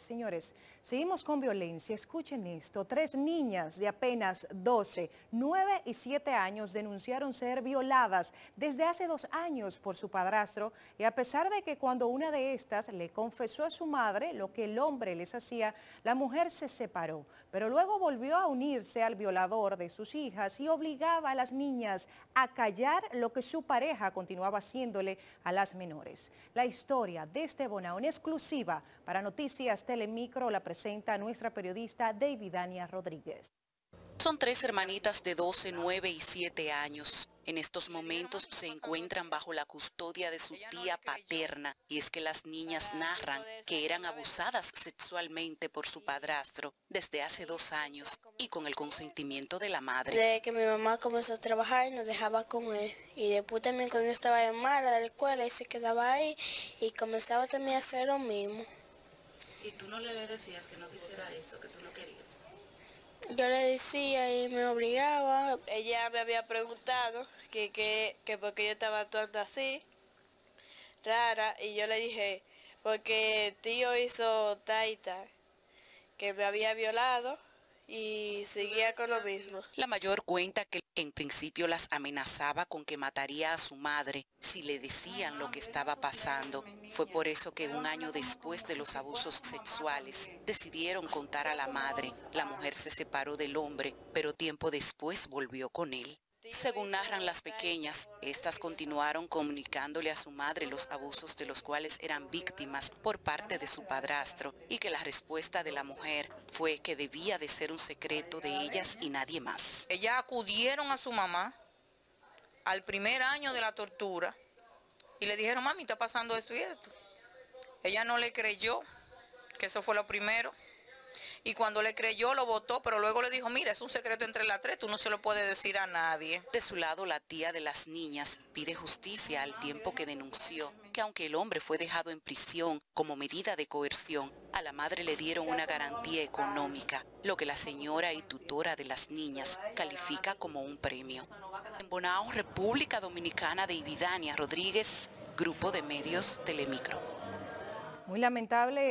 Señores, seguimos con violencia. Escuchen esto. Tres niñas de apenas 12, 9 y 7 años denunciaron ser violadas desde hace dos años por su padrastro y a pesar de que cuando una de estas le confesó a su madre lo que el hombre les hacía, la mujer se separó, pero luego volvió a unirse al violador de sus hijas y obligaba a las niñas a callar lo que su pareja continuaba haciéndole a las menores. La historia de este Bonao en exclusiva para Noticias Telemicro la presenta nuestra periodista Davidania Rodríguez. Son tres hermanitas de 12, 9 y 7 años. En estos momentos se encuentran bajo la custodia de su tía paterna y es que las niñas narran que eran abusadas sexualmente por su padrastro desde hace dos años y con el consentimiento de la madre. Desde que mi mamá comenzó a trabajar y nos dejaba con él y después también cuando yo estaba en mala de la escuela y se quedaba ahí y comenzaba también a hacer lo mismo. ¿Y tú no le decías que no te hiciera eso, que tú no querías? Yo le decía y me obligaba. Ella me había preguntado que, que, que por yo estaba actuando así, rara, y yo le dije, porque tío hizo taita, que me había violado y seguía con lo mismo. La mayor cuenta que en principio las amenazaba con que mataría a su madre si le decían lo que estaba pasando. Fue por eso que un año después de los abusos sexuales decidieron contar a la madre. La mujer se separó del hombre, pero tiempo después volvió con él. Según narran las pequeñas, estas continuaron comunicándole a su madre los abusos de los cuales eran víctimas por parte de su padrastro y que la respuesta de la mujer fue que debía de ser un secreto de ellas y nadie más. Ellas acudieron a su mamá al primer año de la tortura y le dijeron, mami, está pasando esto y esto. Ella no le creyó, que eso fue lo primero y cuando le creyó lo votó, pero luego le dijo, mira, es un secreto entre las tres, tú no se lo puedes decir a nadie. De su lado, la tía de las niñas pide justicia al tiempo que denunció que aunque el hombre fue dejado en prisión como medida de coerción, a la madre le dieron una garantía económica, lo que la señora y tutora de las niñas califica como un premio. En Bonao, República Dominicana de Ibidania Rodríguez, Grupo de Medios Telemicro. Muy lamentable.